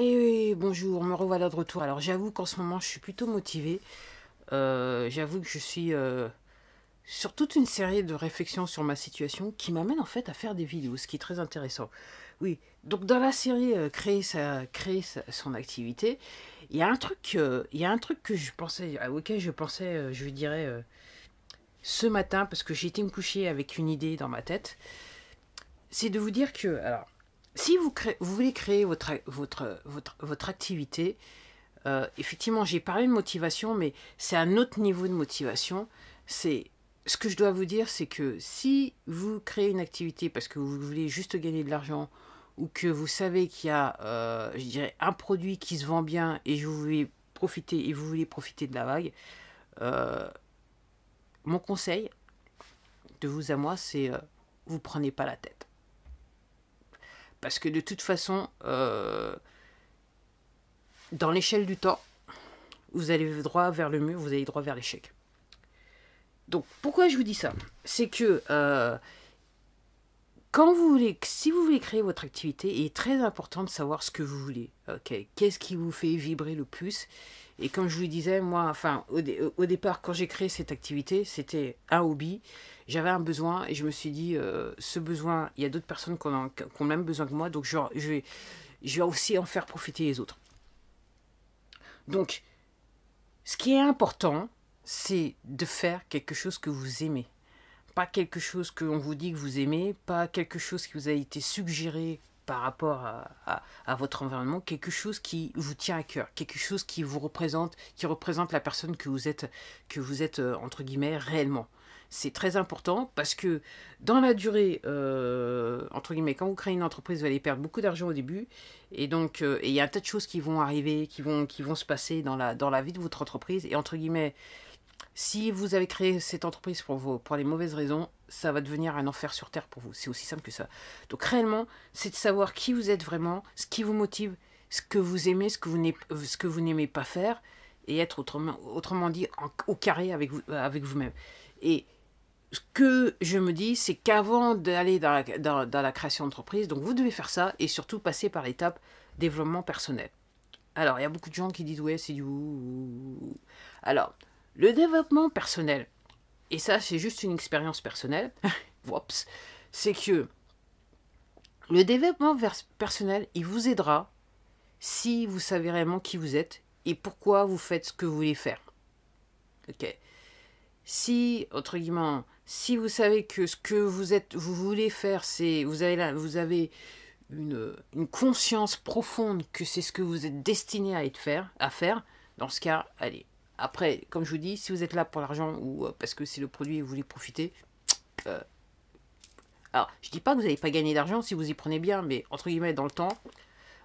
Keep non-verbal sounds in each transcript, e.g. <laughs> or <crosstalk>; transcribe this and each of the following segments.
Et bonjour, me revoilà de retour. Alors j'avoue qu'en ce moment je suis plutôt motivée. Euh, j'avoue que je suis euh, sur toute une série de réflexions sur ma situation qui m'amène en fait à faire des vidéos, ce qui est très intéressant. Oui, donc dans la série euh, créer, son activité, il y a un truc, il que je pensais, auquel je pensais, je dirais, ce matin, parce que j'ai été me coucher avec une idée dans ma tête, c'est de vous dire que, alors, si vous, voulez créer votre activité, euh, effectivement, j'ai parlé de motivation, mais c'est un autre niveau de motivation. C'est ce que je dois vous dire, c'est que si vous créez une activité parce que vous voulez juste gagner de l'argent ou que vous savez qu'il y a, euh, je dirais, un produit qui se vend bien et vous voulez profiter et vous voulez profiter de la vague, euh, mon conseil de vous à moi, c'est vous prenez pas la tête. Parce que de toute façon, euh, dans l'échelle du temps, vous allez droit vers le mur, vous allez droit vers l'échec. Donc pourquoi je vous dis ça? C'est que euh, quand vous voulez, si vous voulez créer votre activité, il est très important de savoir ce que vous voulez. Qu'est-ce qui vous fait vibrer le plus? Et comme je vous disais, moi, enfin, au, départ, quand j'ai créé cette activité, c'était un hobby. J'avais un besoin et je me suis dit, euh, ce besoin, il y a d'autres personnes qui ont, le même besoin que moi, donc je, je vais aussi en faire profiter les autres. Donc, ce qui est important, c'est de faire quelque chose que vous aimez pas quelque chose que vous dit que vous aimez, pas quelque chose qui vous a été suggéré par rapport à, votre environnement, quelque chose qui vous tient à cœur, quelque chose qui vous représente, qui représente la personne que vous êtes, que vous êtes euh, entre guillemets réellement. C'est très important parce que dans la durée, euh, entre guillemets, quand vous créez une entreprise, vous allez perdre beaucoup d'argent au début. Et donc, euh, il y a un tas de choses qui vont arriver, qui vont, qui vont se passer dans la, dans la vie de votre entreprise. Et entre guillemets, si vous avez créé cette entreprise pour, pour les mauvaises raisons, ça va devenir un enfer sur Terre pour vous. C'est aussi simple que ça. Donc réellement, c'est de savoir qui vous êtes vraiment, ce qui vous motive, ce que vous aimez, ce que vous n'aimez pas faire, et être autrement, autrement dit au carré avec, vous, avec vous-même. Et ce que je me dis, c'est qu'avant d'aller dans la, dans la création d'entreprise, donc vous devez faire ça, et surtout passer par l'étape développement personnel. Alors, il y a beaucoup de gens qui disent, ouais, c'est du... Alors, le développement personnel, et ça c'est juste une expérience personnelle, <laughs> c'est que le développement personnel, il vous aidera si vous savez réellement qui vous êtes et pourquoi vous faites ce que vous voulez faire. Ok? Si, autre guillemets, si vous savez que ce que vous êtes, vous voulez faire, c'est, vous avez là, vous avez une, une conscience profonde que c'est ce que vous êtes destiné à être faire, à faire, dans ce cas, allez, après, comme je vous dis, si vous êtes là pour l'argent ou euh, parce que c'est le produit et vous voulez profiter, <tsk> euh, alors je dis pas que vous n'allez pas gagner d'argent si vous y prenez bien, mais entre guillemets dans le temps,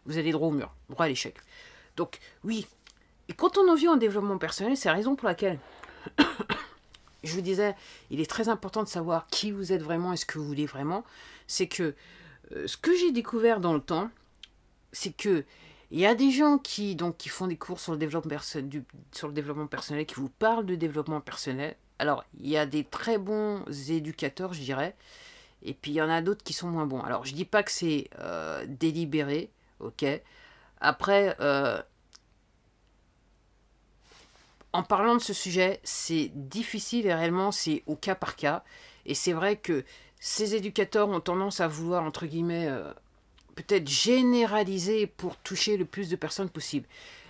vous allez droit au mur, droit à l'échec. Donc oui, et quand on en vient en développement personnel, c'est la raison pour laquelle <coughs> je vous disais, il est très important de savoir qui vous êtes vraiment et ce que vous voulez vraiment. C'est que euh, ce que j'ai découvert dans le temps, c'est que il y a des gens qui, donc, qui font des cours sur le, développement du, sur le développement personnel, qui vous parlent de développement personnel. Alors, il y a des très bons éducateurs, je dirais, et puis il y en a d'autres qui sont moins bons. Alors, je dis pas que c'est euh, délibéré, ok. Après, euh, en parlant de ce sujet, c'est difficile et réellement c'est au cas par cas. Et c'est vrai que ces éducateurs ont tendance à vouloir, entre guillemets, euh, peut-être généraliser pour toucher le plus de personnes possible.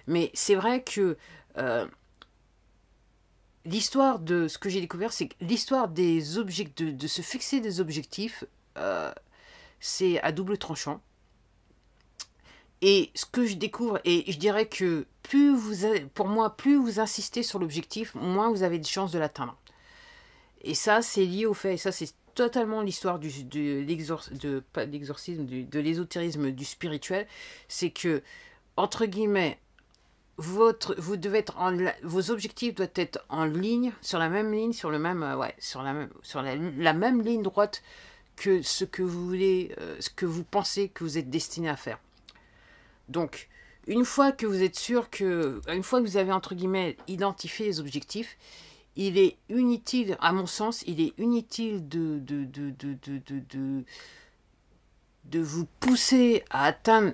Mais c'est vrai que euh, l'histoire de ce que j'ai découvert, c'est que l'histoire des objectifs, de, se fixer des objectifs, euh, c'est à double tranchant. Et ce que je découvre, et je dirais que plus vous, pour moi, plus vous insistez sur l'objectif, moins vous avez de chances de l'atteindre. Et ça, c'est lié au fait, et ça, c'est totalement l'histoire de l'exorcisme, de l'ésotérisme, du spirituel, c'est que, entre guillemets, votre, vous devez être vos objectifs doivent être en ligne, sur la même ligne, sur le même, euh, ouais, sur la même, sur la, même ligne droite que ce que vous voulez, euh, ce que vous pensez que vous êtes destiné à faire. Donc, une fois que vous êtes sûr que, une fois que vous avez entre guillemets identifié les objectifs, il est inutile, à mon sens, il est inutile de, de, vous pousser à atteindre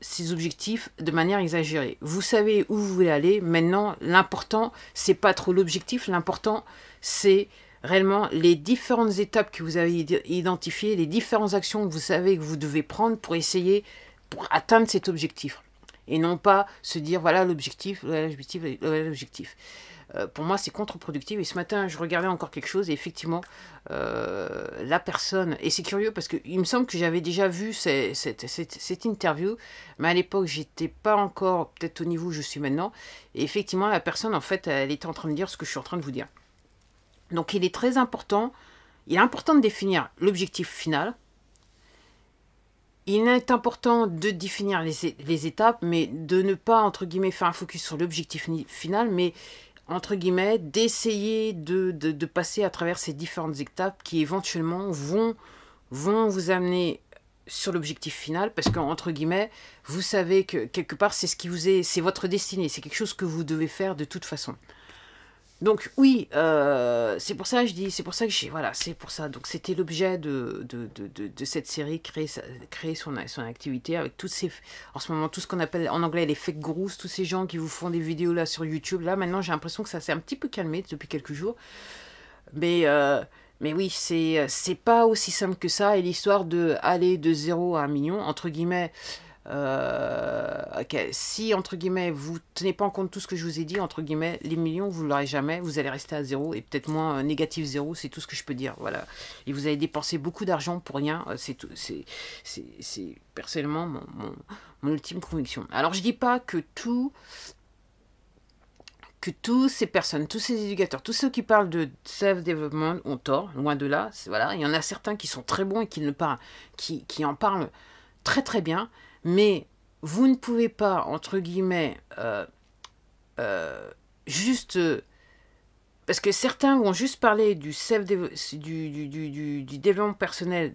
ces objectifs de manière exagérée. Vous savez où vous voulez aller. Maintenant, l'important, c'est pas trop l'objectif. L'important, c'est réellement les différentes étapes que vous avez identifiées, les différentes actions que vous savez que vous devez prendre pour essayer, pour atteindre cet objectif. Et non pas se dire, voilà l'objectif, l'objectif, l'objectif. Euh, pour moi, c'est contre-productif. Et ce matin, je regardais encore quelque chose, et effectivement, euh, la personne, et c'est curieux parce qu'il me semble que j'avais déjà vu cette, cette, interview, mais à l'époque, j'étais pas encore peut-être au niveau où je suis maintenant. Et effectivement, la personne, en fait, elle était en train de dire ce que je suis en train de vous dire. Donc, il est très important, il est important de définir l'objectif final. Il est important de définir les, étapes, mais de ne pas, entre guillemets, faire un focus sur l'objectif final, mais entre guillemets, d'essayer de, passer à travers ces différentes étapes qui éventuellement vont, vont vous amener sur l'objectif final parce qu'entre guillemets, vous savez que quelque part c'est ce qui vous est, c'est votre destinée, c'est quelque chose que vous devez faire de toute façon. Donc oui, euh, c'est pour ça que je dis, c'est pour ça que j'ai, voilà, c'est pour ça. Donc c'était l'objet de de, de, de, cette série, créer, créer son, son activité avec toutes ces, en ce moment, tout ce qu'on appelle en anglais les fake gurus, tous ces gens qui vous font des vidéos là sur YouTube. Là maintenant, j'ai l'impression que ça s'est un petit peu calmé depuis quelques jours. Mais euh, mais oui, c'est pas aussi simple que ça. Et l'histoire de aller de 0 à 1 million, entre guillemets, euh, si, entre guillemets, vous tenez pas en compte tout ce que je vous ai dit, entre guillemets, les millions, vous l'aurez jamais, vous allez rester à zéro, et peut-être moins euh, négatif zéro, c'est tout ce que je peux dire, voilà. Et vous allez dépenser beaucoup d'argent pour rien, euh, c'est personnellement mon, ultime conviction. Alors, je dis pas que tout que tous ces personnes, tous ces éducateurs, tous ceux qui parlent de self-development ont tort, loin de là. Voilà, il y en a certains qui sont très bons et qui en parlent très très bien, mais vous ne pouvez pas, entre guillemets, euh, euh, juste... parce que certains vont juste parler du, self du, du, du, développement personnel,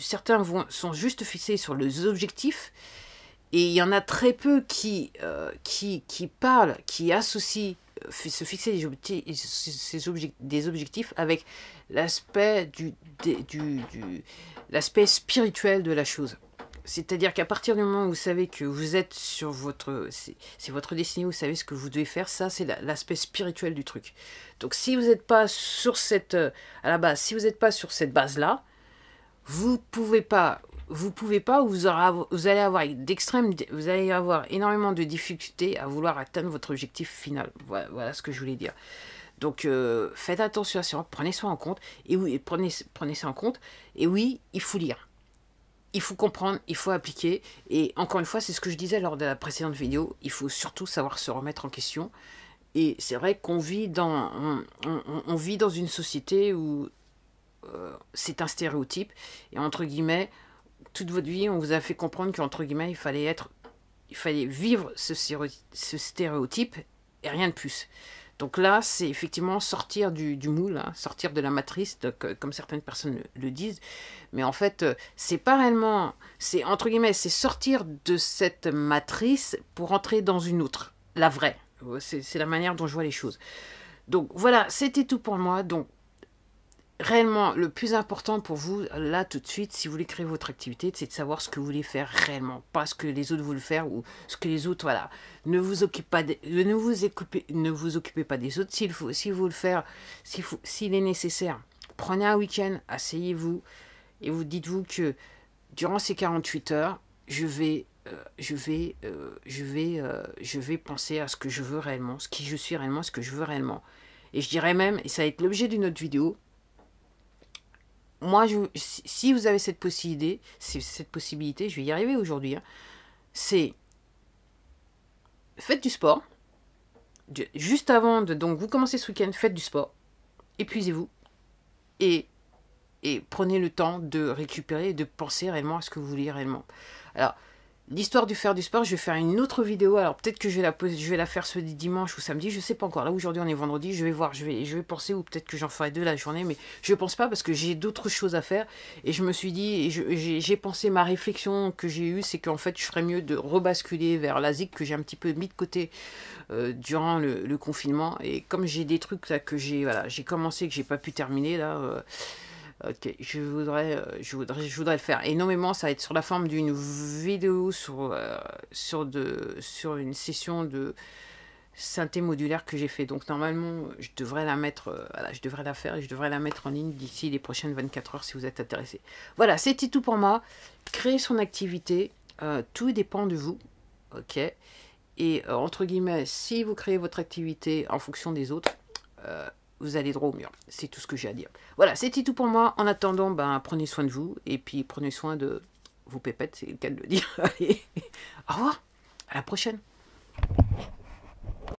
certains vont, sont juste fixés sur les objectifs, et il y en a très peu qui, euh, qui, qui parlent, qui associent se fixer des objectifs, des objectifs avec l'aspect du, du, l'aspect spirituel de la chose. C'est-à-dire qu'à partir du moment où vous savez que vous êtes sur votre... C'est votre destinée, vous savez ce que vous devez faire, ça c'est l'aspect spirituel du truc. Donc si vous n'êtes pas sur cette... À la base, si vous n'êtes pas sur cette base-là, vous pouvez pas... Vous pouvez pas, vous, aurez, vous allez avoir d'extrêmes, vous allez avoir énormément de difficultés à vouloir atteindre votre objectif final. Voilà, ce que je voulais dire. Donc euh, faites attention à ça, prenez ça en compte. Et oui, prenez, prenez ça en compte. Et oui, il faut lire il faut comprendre, il faut appliquer. Et encore une fois, c'est ce que je disais lors de la précédente vidéo, il faut surtout savoir se remettre en question. Et c'est vrai qu'on vit dans, on, vit dans une société où euh, c'est un stéréotype. Et entre guillemets, toute votre vie, on vous a fait comprendre qu'entre guillemets, il fallait être, il fallait vivre ce, ce stéréotype et rien de plus. Donc là, c'est effectivement sortir du, moule, hein, sortir de la matrice, comme certaines personnes le, disent. Mais en fait, euh, c'est pas réellement, c'est entre guillemets, c'est sortir de cette matrice pour entrer dans une autre, la vraie. C'est la manière dont je vois les choses. Donc voilà, c'était tout pour moi. Donc réellement, le plus important pour vous, là, tout de suite, si vous voulez créer votre activité, c'est de savoir ce que vous voulez faire réellement. Pas ce que les autres veulent faire ou ce que les autres, voilà. Ne vous occupez pas, ne, vous occupez, ne vous occupez pas des autres. S'il faut, si vous le faire, s'il est nécessaire, prenez un week-end, asseyez-vous et vous dites-vous que durant ces 48 heures, je vais euh, je vais, euh, je, vais, euh, je vais penser à ce que je veux réellement, ce qui je suis réellement, ce que je veux réellement. Et je dirais même, et ça va être l'objet d'une autre vidéo, moi, si vous avez cette possibilité, cette possibilité, je vais y arriver aujourd'hui, hein, c'est faites du sport. Juste avant de, donc vous commencez ce week-end, faites du sport, épuisez-vous et, et prenez le temps de récupérer de penser réellement à ce que vous voulez réellement. Alors, L'histoire du faire du sport, je vais faire une autre vidéo. Alors peut-être que je vais, la, je vais la faire ce dimanche ou samedi, je sais pas encore. Là aujourd'hui on est vendredi, je vais voir, je vais, je vais penser ou peut-être que j'en ferai deux la journée, mais je pense pas parce que j'ai d'autres choses à faire. Et je me suis dit, j'ai pensé ma réflexion que j'ai eue, c'est qu'en fait je ferais mieux de rebasculer vers l'Asie que j'ai un petit peu mis de côté euh, durant le, confinement. Et comme j'ai des trucs que j'ai, voilà, j'ai commencé que j'ai pas pu terminer là. Euh, Ok, je voudrais, euh, je voudrais, je voudrais le faire énormément. Ça va être sur la forme d'une vidéo sur, euh, sur, de, sur une session de synthé modulaire que j'ai fait. Donc normalement, je devrais la mettre, euh, voilà, je devrais la faire et je devrais la mettre en ligne d'ici les prochaines 24 heures si vous êtes intéressé. Voilà, c'était tout pour moi. Créer son activité, tout dépend de vous. Ok? Et entre guillemets, si vous créez votre activité en fonction des autres, vous allez droit au mur. C'est tout ce que j'ai à dire. Voilà, c'était tout pour moi. En attendant, ben, prenez soin de vous et puis prenez soin de vos pépettes, c'est le cas de le dire. <laughs> Allez, au revoir, à la prochaine.